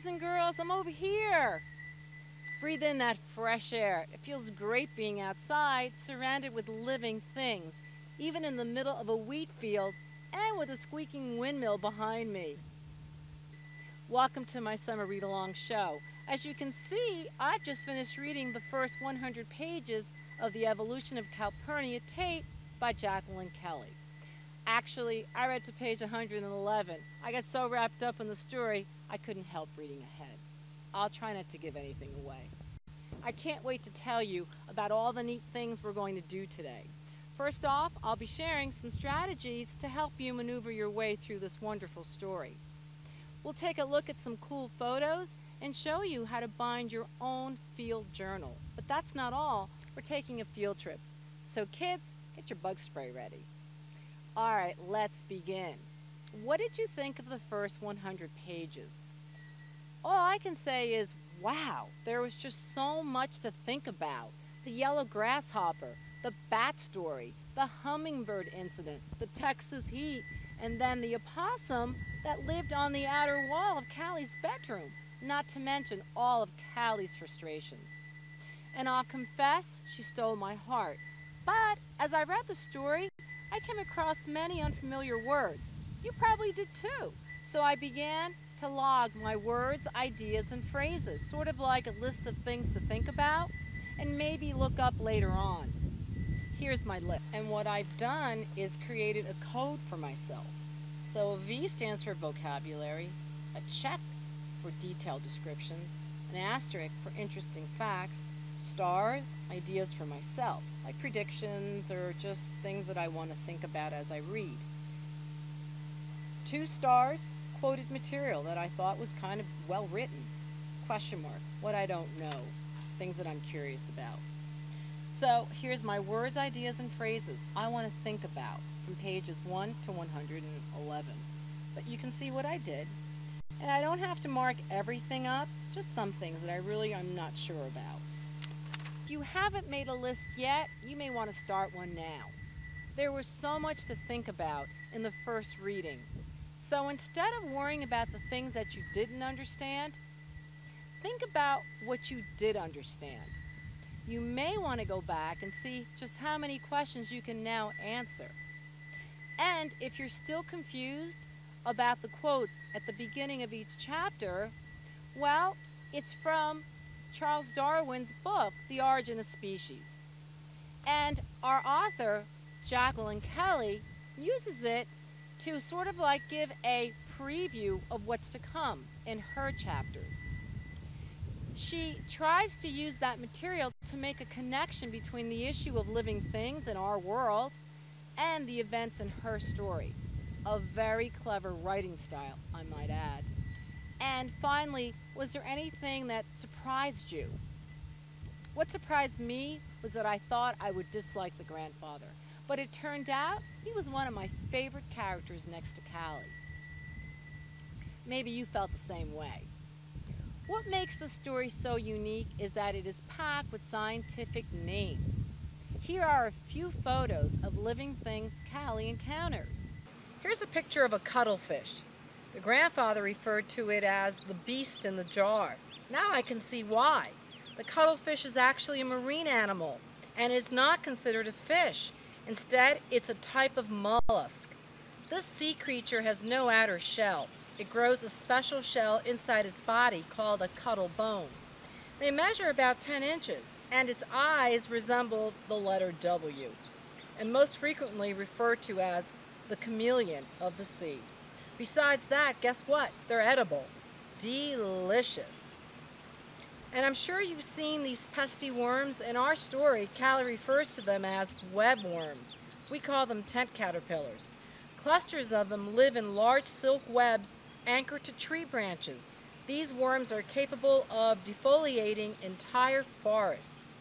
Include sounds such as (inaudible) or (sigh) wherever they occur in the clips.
Boys and girls, I'm over here. Breathe in that fresh air. It feels great being outside, surrounded with living things, even in the middle of a wheat field and with a squeaking windmill behind me. Welcome to my summer read along show. As you can see, I've just finished reading the first 100 pages of The Evolution of Calpurnia Tate by Jacqueline Kelly. Actually, I read to page 111. I got so wrapped up in the story, I couldn't help reading ahead. I'll try not to give anything away. I can't wait to tell you about all the neat things we're going to do today. First off, I'll be sharing some strategies to help you maneuver your way through this wonderful story. We'll take a look at some cool photos and show you how to bind your own field journal. But that's not all. We're taking a field trip. So kids, get your bug spray ready. All right, let's begin. What did you think of the first 100 pages? All I can say is, wow, there was just so much to think about. The yellow grasshopper, the bat story, the hummingbird incident, the Texas heat, and then the opossum that lived on the outer wall of Callie's bedroom, not to mention all of Callie's frustrations. And I'll confess, she stole my heart. But as I read the story, I came across many unfamiliar words. You probably did too. So I began to log my words, ideas, and phrases, sort of like a list of things to think about and maybe look up later on. Here's my list. And what I've done is created a code for myself. So a V stands for vocabulary, a check for detailed descriptions, an asterisk for interesting facts, stars, ideas for myself, like predictions or just things that I want to think about as I read. Two stars, quoted material that I thought was kind of well written. Question mark, what I don't know, things that I'm curious about. So here's my words, ideas, and phrases I want to think about from pages 1 to 111. But you can see what I did. And I don't have to mark everything up, just some things that I really am not sure about. If you haven't made a list yet, you may want to start one now. There was so much to think about in the first reading. So instead of worrying about the things that you didn't understand, think about what you did understand. You may want to go back and see just how many questions you can now answer. And if you're still confused about the quotes at the beginning of each chapter, well, it's from Charles Darwin's book, The Origin of Species. And our author, Jacqueline Kelly, uses it to sort of like give a preview of what's to come in her chapters. She tries to use that material to make a connection between the issue of living things in our world and the events in her story. A very clever writing style, I might add. And finally, was there anything that surprised you? What surprised me was that I thought I would dislike the grandfather, but it turned out he was one of my favorite characters next to Callie. Maybe you felt the same way. What makes the story so unique is that it is packed with scientific names. Here are a few photos of living things Callie encounters. Here's a picture of a cuttlefish. The grandfather referred to it as the beast in the jar. Now I can see why. The cuttlefish is actually a marine animal and is not considered a fish. Instead, it's a type of mollusk. This sea creature has no outer shell. It grows a special shell inside its body called a cuttle bone. They measure about 10 inches, and its eyes resemble the letter W, and most frequently referred to as the chameleon of the sea. Besides that, guess what? They're edible. Delicious. And I'm sure you've seen these pesky worms. In our story, Callie refers to them as web worms. We call them tent caterpillars. Clusters of them live in large silk webs anchored to tree branches. These worms are capable of defoliating entire forests.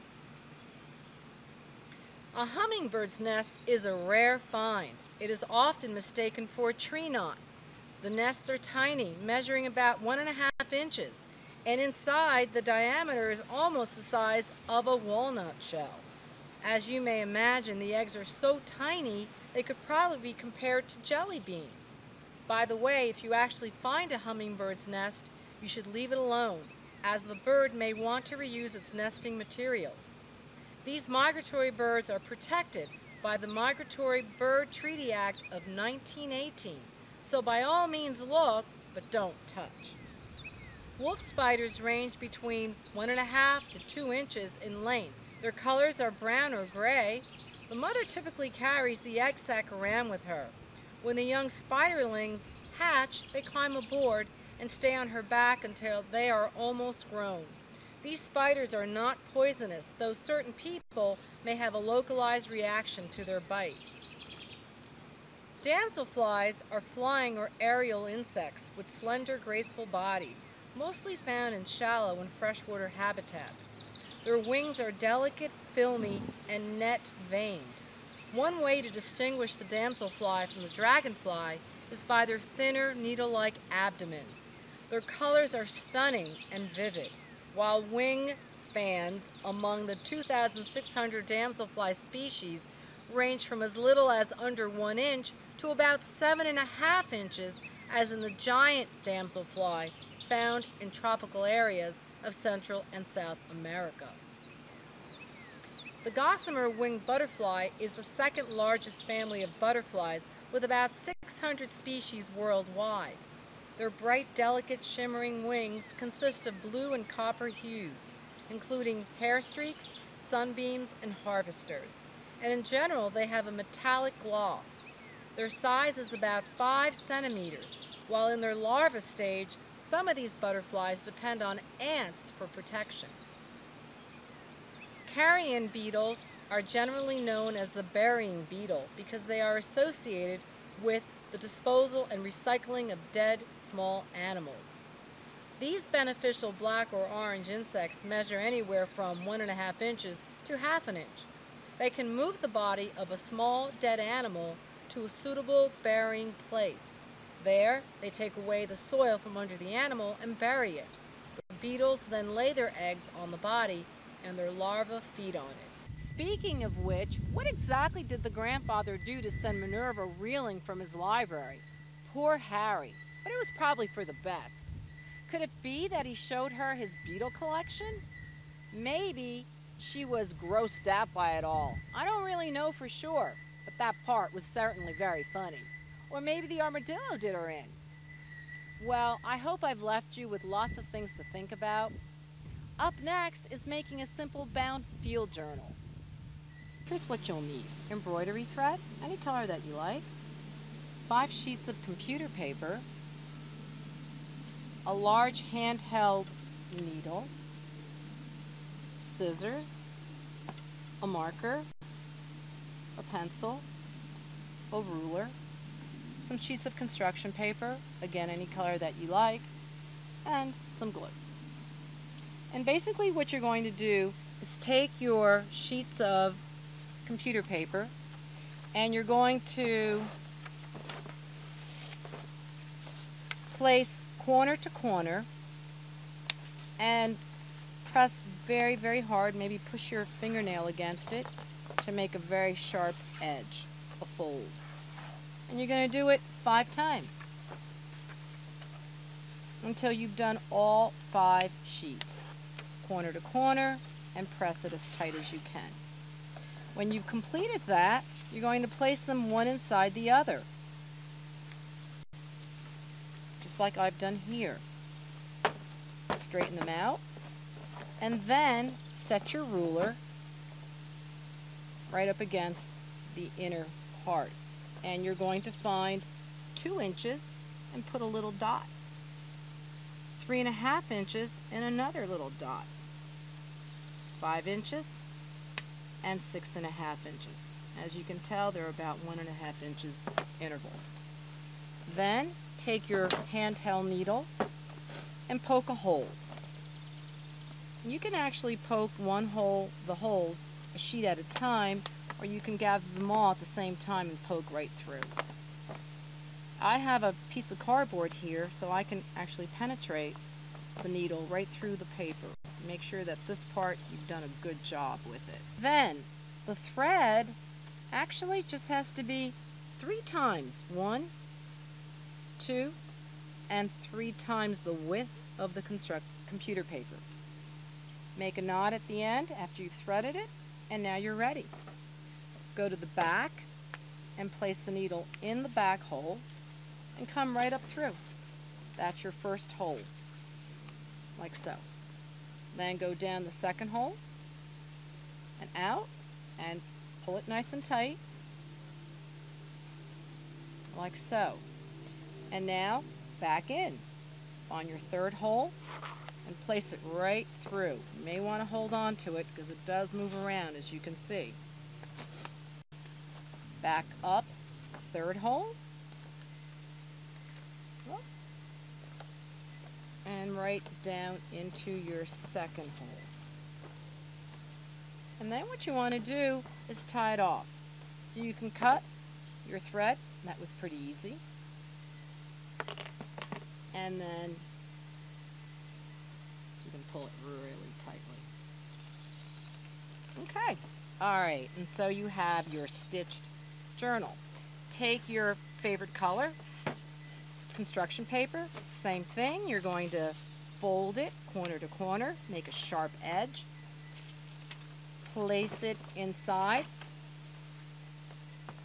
A hummingbird's nest is a rare find. It is often mistaken for a tree knot. The nests are tiny, measuring about one and a half inches, and inside the diameter is almost the size of a walnut shell. As you may imagine, the eggs are so tiny they could probably be compared to jelly beans. By the way, if you actually find a hummingbird's nest, you should leave it alone, as the bird may want to reuse its nesting materials. These migratory birds are protected by the Migratory Bird Treaty Act of 1918, so by all means look, but don't touch. Wolf spiders range between one and a half to two inches in length. Their colors are brown or gray. The mother typically carries the egg sac around with her. When the young spiderlings hatch, they climb aboard and stay on her back until they are almost grown. These spiders are not poisonous, though certain people may have a localized reaction to their bite. Damselflies are flying or aerial insects with slender, graceful bodies, mostly found in shallow and freshwater habitats. Their wings are delicate, filmy, and net-veined. One way to distinguish the damselfly from the dragonfly is by their thinner, needle-like abdomens. Their colors are stunning and vivid, while wing spans among the 2,600 damselfly species range from as little as under one inch to about seven and a half inches as in the giant damselfly found in tropical areas of Central and South America. The gossamer winged butterfly is the second largest family of butterflies with about 600 species worldwide. Their bright, delicate, shimmering wings consist of blue and copper hues, including hair streaks, sunbeams, and harvesters. And in general, they have a metallic gloss. Their size is about 5 centimeters, while in their larva stage, some of these butterflies depend on ants for protection. Carrion beetles are generally known as the burying beetle because they are associated with the disposal and recycling of dead small animals. These beneficial black or orange insects measure anywhere from one and a half inches to half an inch. They can move the body of a small dead animal to a suitable burying place. There, they take away the soil from under the animal and bury it. The beetles then lay their eggs on the body and their larvae feed on it. Speaking of which, what exactly did the grandfather do to send Minerva reeling from his library? Poor Harry, but it was probably for the best. Could it be that he showed her his beetle collection? Maybe she was grossed out by it all. I don't really know for sure, but that part was certainly very funny. Or maybe the armadillo did her in. Well, I hope I've left you with lots of things to think about. Up next is making a simple bound field journal. Here's what you'll need. Embroidery thread, any color that you like, five sheets of computer paper, a large handheld needle, scissors, a marker, a pencil, a ruler, some sheets of construction paper, again any color that you like, and some glue. And basically what you're going to do is take your sheets of computer paper and you're going to place corner to corner and press very very hard maybe push your fingernail against it to make a very sharp edge a fold and you're going to do it five times until you've done all five sheets corner to corner and press it as tight as you can when you've completed that, you're going to place them one inside the other. Just like I've done here. Straighten them out. And then set your ruler right up against the inner part. And you're going to find two inches and put a little dot. Three and a half inches and another little dot. Five inches and six and a half inches. As you can tell, they're about one and a half inches intervals. Then take your handheld needle and poke a hole. You can actually poke one hole, the holes, a sheet at a time, or you can gather them all at the same time and poke right through. I have a piece of cardboard here so I can actually penetrate the needle right through the paper. Make sure that this part you've done a good job with it. Then the thread actually just has to be three times. One, two, and three times the width of the construct computer paper. Make a knot at the end after you've threaded it, and now you're ready. Go to the back and place the needle in the back hole and come right up through. That's your first hole, like so. Then go down the second hole and out and pull it nice and tight, like so. And now back in on your third hole and place it right through. You may want to hold on to it because it does move around as you can see. Back up, third hole. And right down into your second hole. And then what you want to do is tie it off. So you can cut your thread. That was pretty easy. And then you can pull it really tightly. Okay. All right. And so you have your stitched journal. Take your favorite color, construction paper, same thing. You're going to fold it corner to corner, make a sharp edge, place it inside,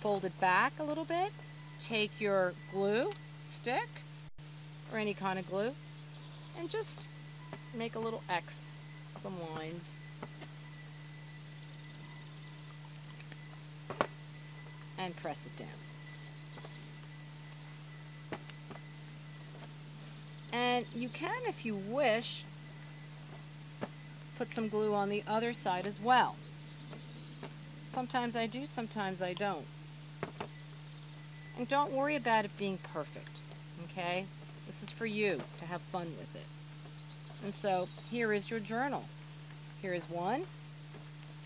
fold it back a little bit, take your glue stick or any kind of glue and just make a little X, some lines. And press it down. And you can, if you wish, put some glue on the other side as well. Sometimes I do, sometimes I don't. And don't worry about it being perfect, okay? This is for you to have fun with it. And so here is your journal. Here is one.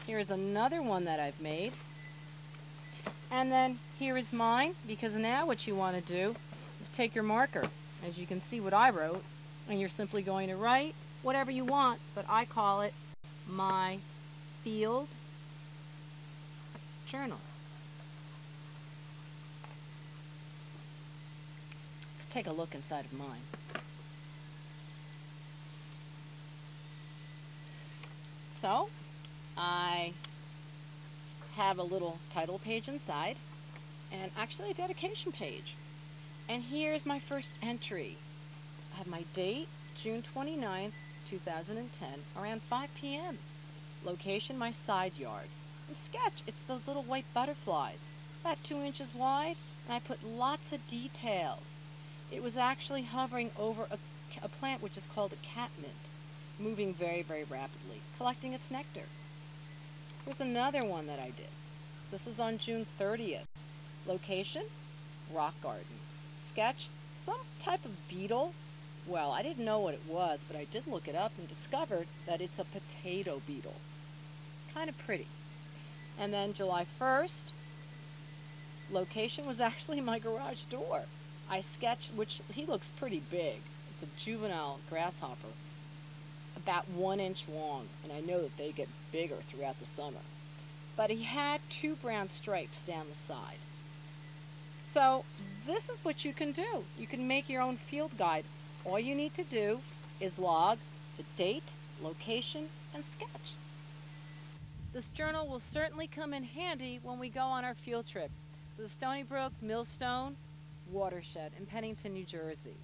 Here is another one that I've made. And then here is mine, because now what you want to do is take your marker, as you can see what I wrote, and you're simply going to write whatever you want, but I call it my field journal. Let's take a look inside of mine. So, I have a little title page inside and actually a dedication page. And here's my first entry. I have my date, June 29th, 2010, around 5 p.m. Location, my side yard. The sketch, it's those little white butterflies, about two inches wide, and I put lots of details. It was actually hovering over a, a plant which is called a catmint, moving very, very rapidly, collecting its nectar. Here's another one that I did. This is on June 30th. Location, rock garden. Sketch, some type of beetle well, I didn't know what it was, but I did look it up and discovered that it's a potato beetle. Kind of pretty. And then July 1st, location was (laughs) actually my garage door. I sketched, which he looks pretty big. It's a juvenile grasshopper, about one inch long, and I know that they get bigger throughout the summer. But he had two brown stripes down the side. So this is what you can do. You can make your own field guide all you need to do is log the date, location, and sketch. This journal will certainly come in handy when we go on our field trip to the Stony Brook Millstone Watershed in Pennington, New Jersey.